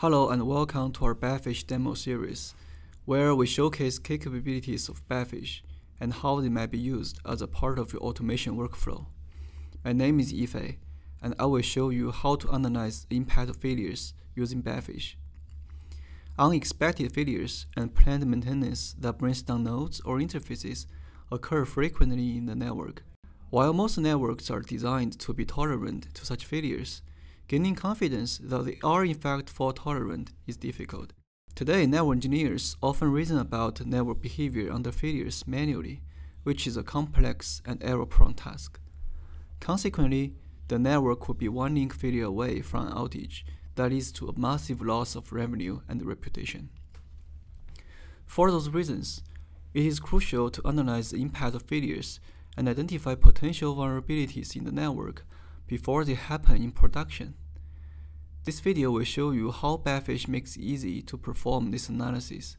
Hello and welcome to our Batfish demo series, where we showcase key capabilities of Batfish and how they might be used as a part of your automation workflow. My name is Yifei, and I will show you how to analyze the impact of failures using Batfish. Unexpected failures and planned maintenance that brings down nodes or interfaces occur frequently in the network. While most networks are designed to be tolerant to such failures, Gaining confidence that they are in fact fault tolerant is difficult. Today, network engineers often reason about network behavior under failures manually, which is a complex and error-prone task. Consequently, the network could be one link failure away from an outage that leads to a massive loss of revenue and reputation. For those reasons, it is crucial to analyze the impact of failures and identify potential vulnerabilities in the network before they happen in production. This video will show you how Batfish makes it easy to perform this analysis.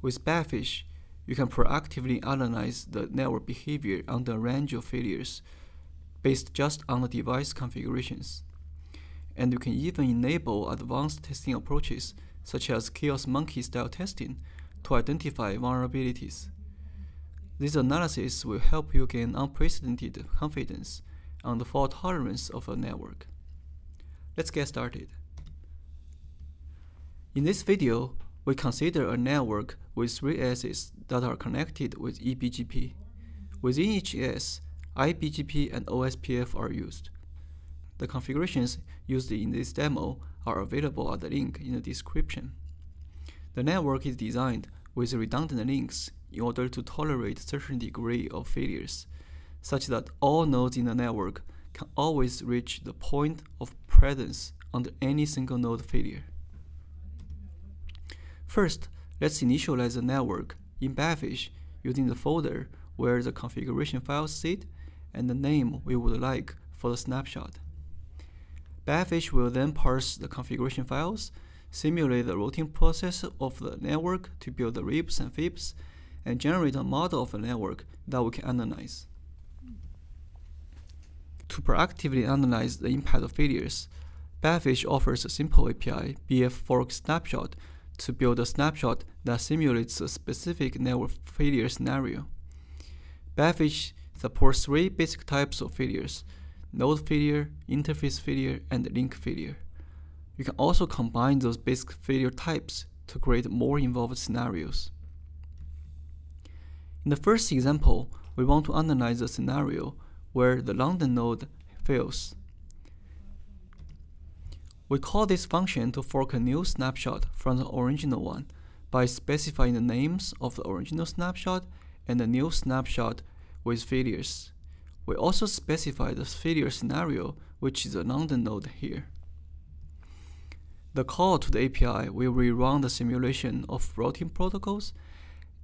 With Batfish, you can proactively analyze the network behavior under a range of failures based just on the device configurations. And you can even enable advanced testing approaches such as chaos monkey style testing to identify vulnerabilities. This analysis will help you gain unprecedented confidence on the fault tolerance of a network. Let's get started. In this video, we consider a network with three S's that are connected with eBGP. Within each S, iBGP and OSPF are used. The configurations used in this demo are available at the link in the description. The network is designed with redundant links in order to tolerate certain degree of failures such that all nodes in the network can always reach the point of presence under any single node failure. First, let's initialize the network in Batfish using the folder where the configuration files sit and the name we would like for the snapshot. Batfish will then parse the configuration files, simulate the routing process of the network to build the RIBs and FIBs, and generate a model of the network that we can analyze. To proactively analyze the impact of failures, Batfish offers a simple API, BF Fork Snapshot, to build a snapshot that simulates a specific network failure scenario. Batfish supports three basic types of failures node failure, interface failure, and link failure. You can also combine those basic failure types to create more involved scenarios. In the first example, we want to analyze a scenario where the London node fails. We call this function to fork a new snapshot from the original one by specifying the names of the original snapshot and the new snapshot with failures. We also specify the failure scenario, which is the London node here. The call to the API will rerun the simulation of routing protocols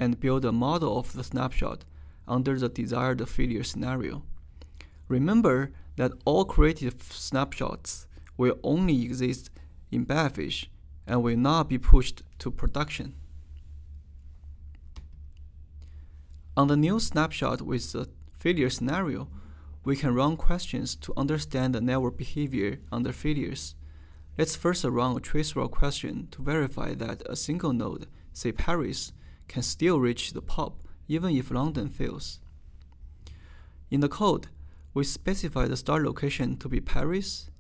and build a model of the snapshot under the desired failure scenario. Remember that all created snapshots will only exist in Batfish and will not be pushed to production. On the new snapshot with the failure scenario, we can run questions to understand the network behavior under failures. Let's first run a traceroute question to verify that a single node, say Paris, can still reach the POP even if London fails. In the code, we specify the start location to be Paris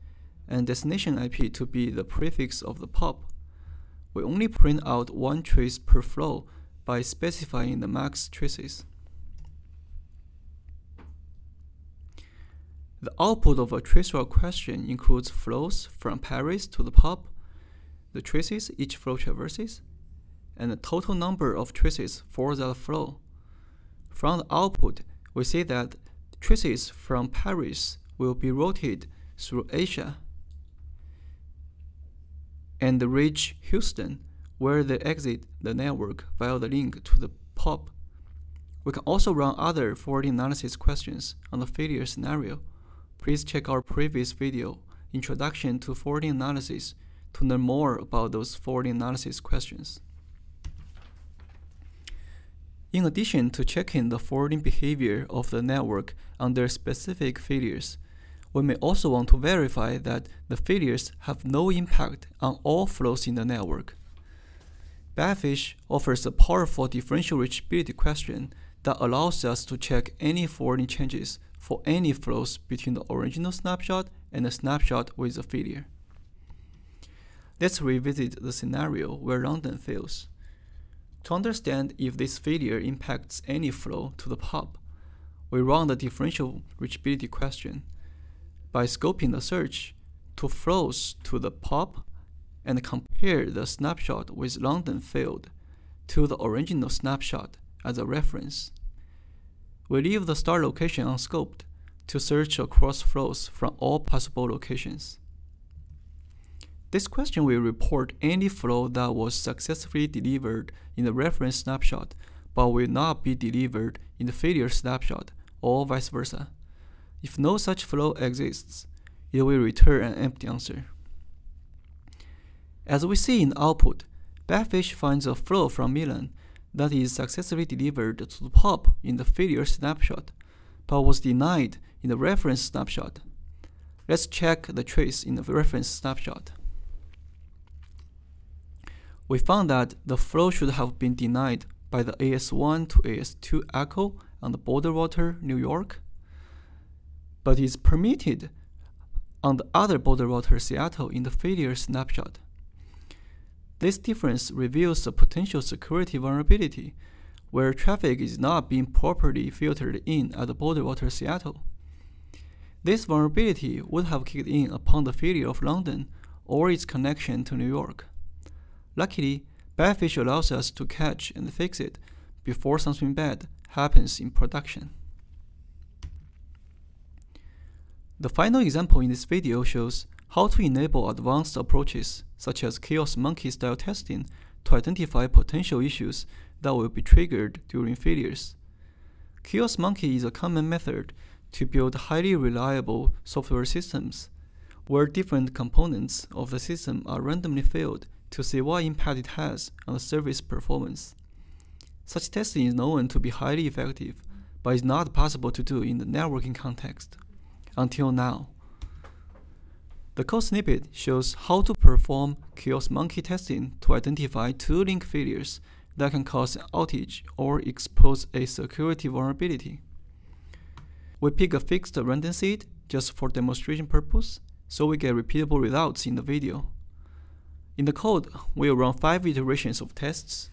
and destination IP to be the prefix of the POP. We only print out one trace per flow by specifying the max traces. The output of a traceroute question includes flows from Paris to the POP, the traces each flow traverses, and the total number of traces for that flow. From the output, we see that traces from Paris will be routed through Asia and reach Houston, where they exit the network via the link to the POP. We can also run other forwarding analysis questions on the failure scenario. Please check our previous video, Introduction to Forwarding Analysis, to learn more about those forwarding analysis questions. In addition to checking the forwarding behavior of the network under specific failures, we may also want to verify that the failures have no impact on all flows in the network. Batfish offers a powerful differential reachability question that allows us to check any forwarding changes for any flows between the original snapshot and the snapshot with a failure. Let's revisit the scenario where London fails. To understand if this failure impacts any flow to the POP, we run the differential reachability question by scoping the search to flows to the POP and compare the snapshot with London failed to the original snapshot as a reference. We leave the start location unscoped to search across flows from all possible locations. This question will report any flow that was successfully delivered in the reference snapshot but will not be delivered in the failure snapshot or vice versa. If no such flow exists, it will return an empty answer. As we see in the output, Batfish finds a flow from Milan that is successfully delivered to the POP in the failure snapshot, but was denied in the reference snapshot. Let's check the trace in the reference snapshot. We found that the flow should have been denied by the AS1 to AS2 ACL on the Boulder New York, but is permitted on the other Boulder Seattle in the failure snapshot. This difference reveals a potential security vulnerability where traffic is not being properly filtered in at the Boulder Seattle. This vulnerability would have kicked in upon the failure of London or its connection to New York. Luckily, Batfish allows us to catch and fix it before something bad happens in production. The final example in this video shows how to enable advanced approaches such as chaos monkey style testing to identify potential issues that will be triggered during failures. Chaos monkey is a common method to build highly reliable software systems where different components of the system are randomly failed to see what impact it has on the service performance. Such testing is known to be highly effective, but is not possible to do in the networking context until now. The code snippet shows how to perform chaos monkey testing to identify two link failures that can cause an outage or expose a security vulnerability. We pick a fixed random seed just for demonstration purpose, so we get repeatable results in the video. In the code, we'll run five iterations of tests.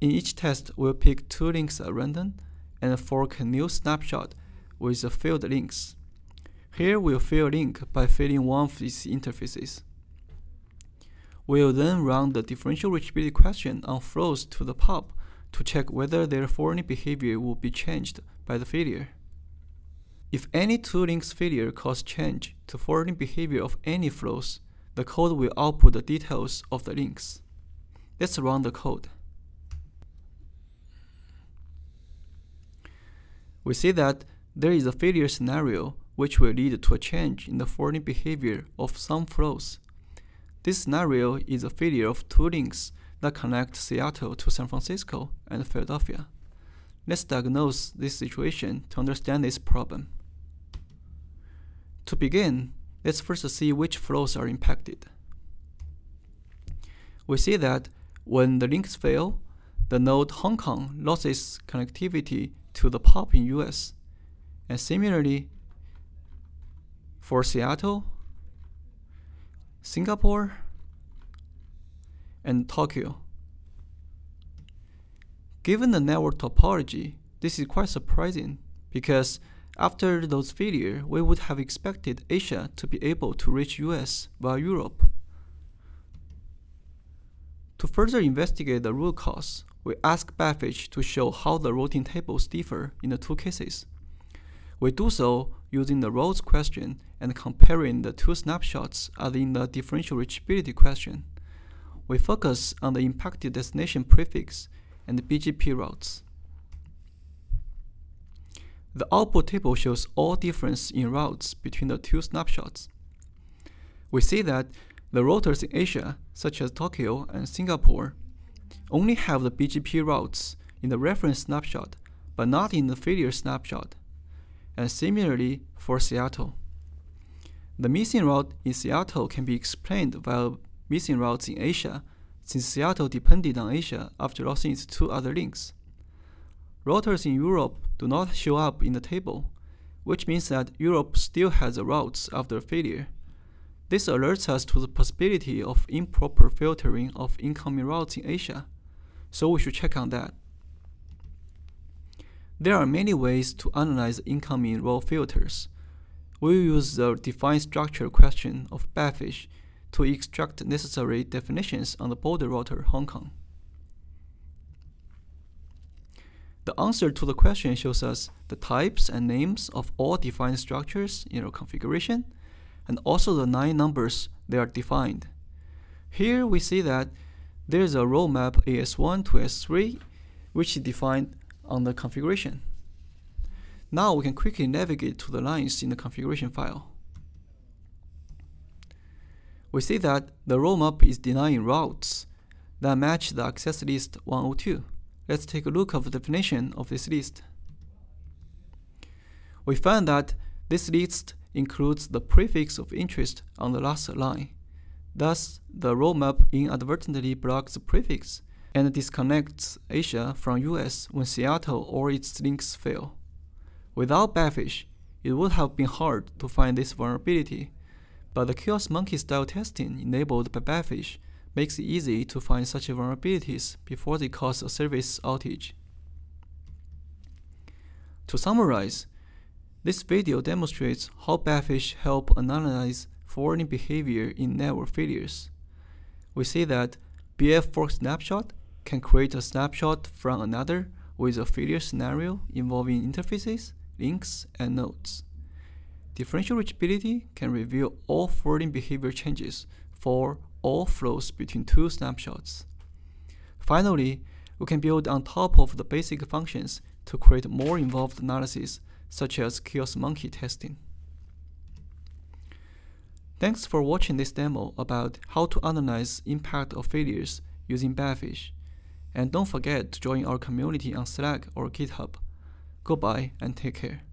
In each test, we'll pick two links at random and fork a new snapshot with the failed links. Here we'll fill a link by filling one of these interfaces. We'll then run the differential reachability question on flows to the POP to check whether their forwarding behavior will be changed by the failure. If any two links failure cause change to forwarding behavior of any flows, the code will output the details of the links. Let's run the code. We see that there is a failure scenario which will lead to a change in the forwarding behavior of some flows. This scenario is a failure of two links that connect Seattle to San Francisco and Philadelphia. Let's diagnose this situation to understand this problem. To begin, Let's first see which flows are impacted. We see that when the links fail, the node Hong Kong loses connectivity to the POP in US. And similarly, for Seattle, Singapore, and Tokyo. Given the network topology, this is quite surprising because after those failures, we would have expected Asia to be able to reach US via Europe. To further investigate the root cause, we ask Batfish to show how the routing tables differ in the two cases. We do so using the routes question and comparing the two snapshots as in the differential reachability question. We focus on the impacted destination prefix and BGP routes. The output table shows all difference in routes between the two snapshots. We see that the routers in Asia, such as Tokyo and Singapore, only have the BGP routes in the reference snapshot, but not in the failure snapshot. And similarly for Seattle. The missing route in Seattle can be explained via missing routes in Asia, since Seattle depended on Asia after losing its two other links. Routers in Europe do not show up in the table, which means that Europe still has the routes after failure. This alerts us to the possibility of improper filtering of incoming routes in Asia, so we should check on that. There are many ways to analyze incoming route filters. We use the define structure question of Batfish to extract necessary definitions on the border router Hong Kong. The answer to the question shows us the types and names of all defined structures in our configuration, and also the nine numbers they are defined. Here we see that there is a route map AS1 to S3, which is defined on the configuration. Now we can quickly navigate to the lines in the configuration file. We see that the route map is denying routes that match the access list 102. Let's take a look at the definition of this list. We find that this list includes the prefix of interest on the last line. Thus, the route map inadvertently blocks the prefix and disconnects Asia from US when Seattle or its links fail. Without Batfish, it would have been hard to find this vulnerability, but the Chaos Monkey style testing enabled by Batfish makes it easy to find such vulnerabilities before they cause a service outage. To summarize, this video demonstrates how Batfish help analyze forwarding behavior in network failures. We see that BF fork snapshot can create a snapshot from another with a failure scenario involving interfaces, links, and nodes. Differential reachability can reveal all forwarding behavior changes for all flows between two snapshots. Finally, we can build on top of the basic functions to create more involved analysis, such as Chaos Monkey testing. Thanks for watching this demo about how to analyze impact of failures using Batfish. And don't forget to join our community on Slack or GitHub. Goodbye and take care.